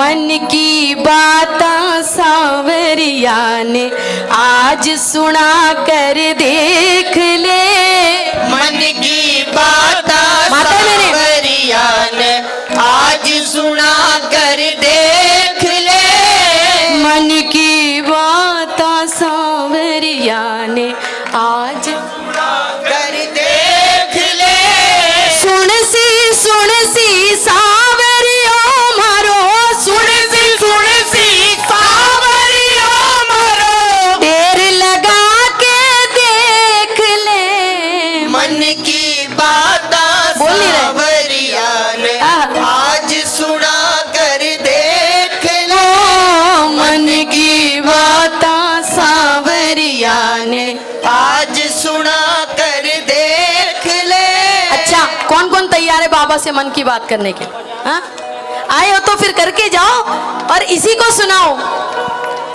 मन की बात सावरिया ने आज सुना कर देख ले मन की बात। सावरिया ने आज सुना कर देख ले मन की बात सावरिया ने आज कर कौन कौन तैयार है बाबा से मन की बात करने के? हाँ? आए हो तो फिर करके जाओ और इसी को सुनाओ।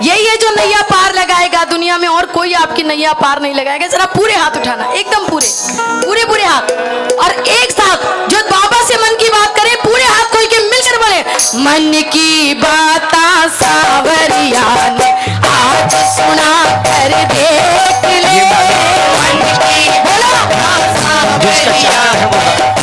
यही है जो नैया पार लगाएगा दुनिया में और कोई आपकी नैया पार नहीं लगाएगा। जरा पूरे हाथ उठाना एकदम पूरे पूरे पूरे हाथ। और एक साथ जो बाबा से मन की बात करे पूरे हाथ खोल के मिलकर बोले मन की बात सावरिया ने आज सुना कर देख ले। मन की बोलो। आज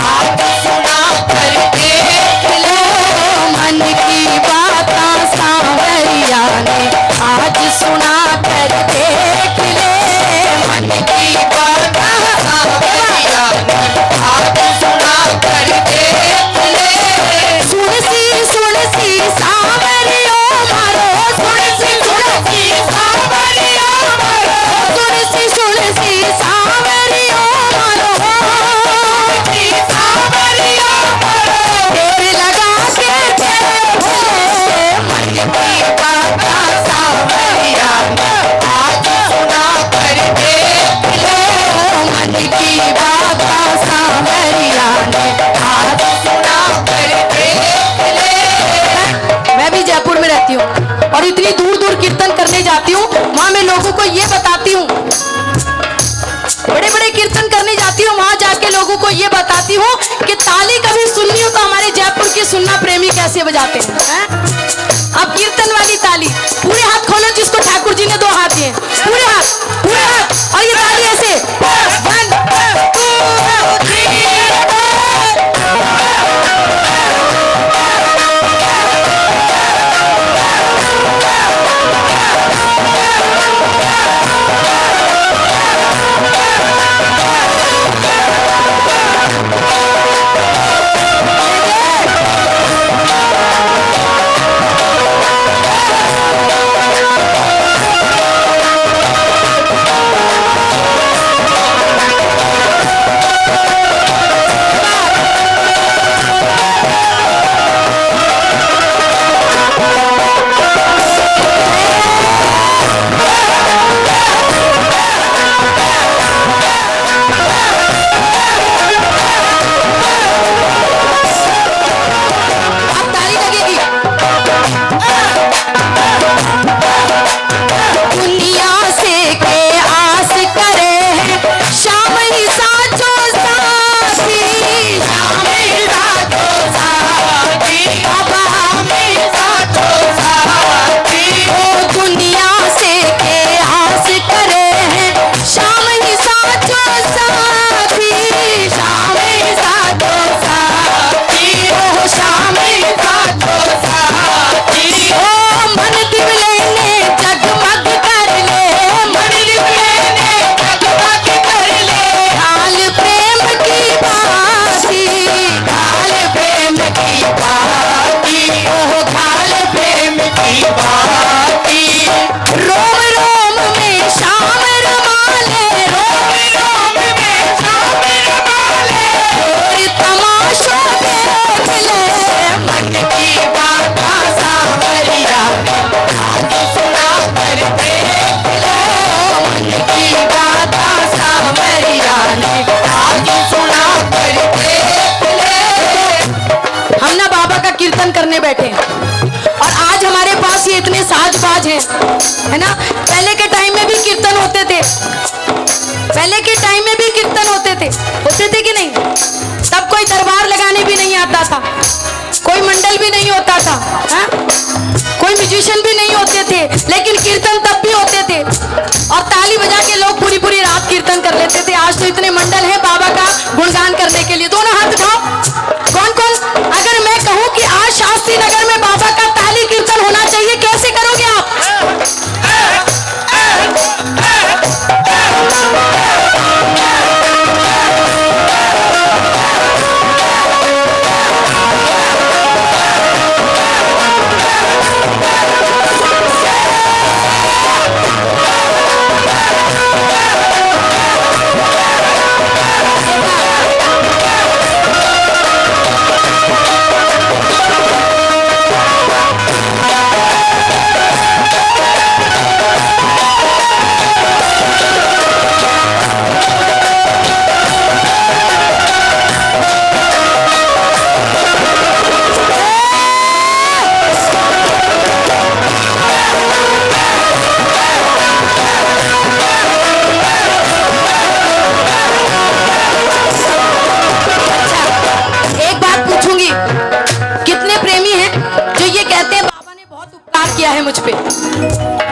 और इतनी दूर दूर कीर्तन करने जाती हूँ, वहाँ मैं लोगों को ये बताती हूँ। बड़े बड़े कीर्तन करने जाती हूँ, वहाँ जाके लोगों को ये बताती हूँ कि ताली कभी सुननी हो तो हमारे जयपुर के सुनना प्रेमी कैसे बजाते हैं, है? अब कीर्तन वाली ताली, पूरे हाथ खोलो जिसको ठाकुर जी ने दो हाथ दिए। पूरे हाथ। करने बैठे हैं। और आज हमारे पास ये इतने साज बाज हैं, है ना? पहले के टाइम में भी कीर्तन होते थे। पहले के टाइम में भी कीर्तन होते थे। होते थे कि नहीं? तब कोई दरबार लगाने भी नहीं आता था। कोई मंडल भी नहीं होता था, है? कोई म्यूजिशियन भी नहीं होते थे, लेकिन कीर्तन तब भी होते थे। और ताली बजा के लोग पूरी पूरी रात कीर्तन कर लेते थे। आज तो इतने मंडल किया है मुझ पर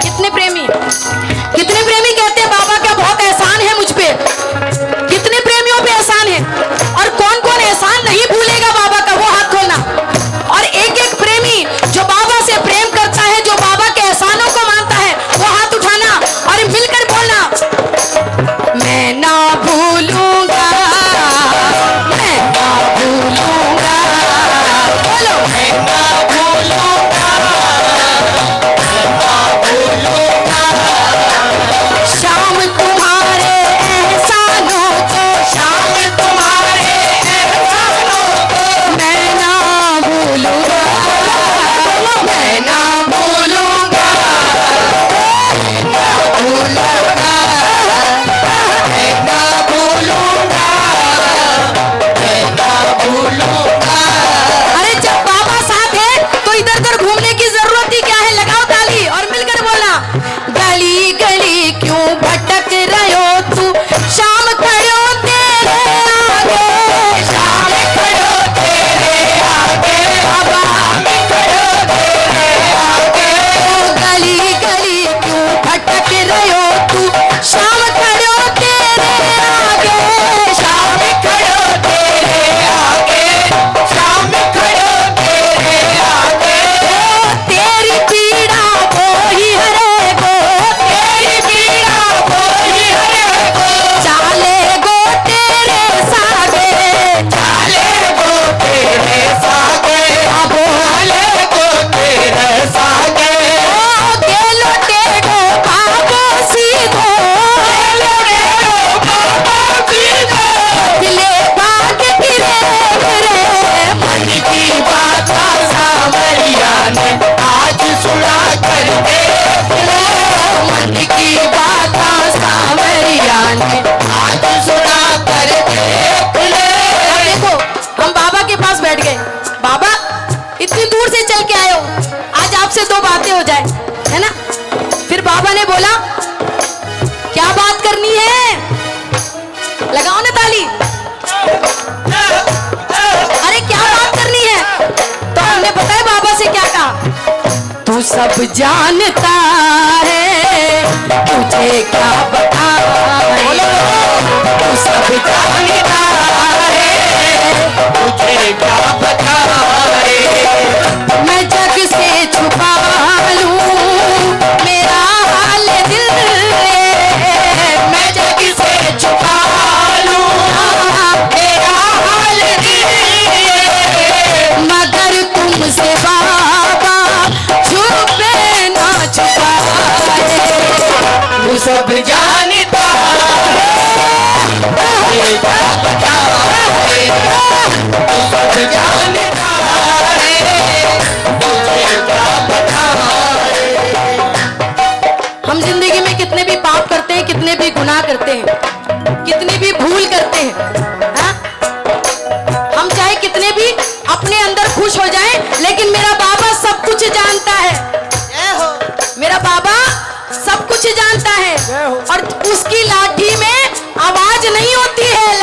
सब जानता है। तुझे क्या बताए तू सब जानता है। करते हैं? कितनी भी भूल करते हैं हा? हम चाहे कितने भी अपने अंदर खुश हो जाएँ, लेकिन मेरा बाबा सब कुछ जानता है। मेरा बाबा सब कुछ जानता है। और उसकी लाठी में आवाज़ नहीं होती है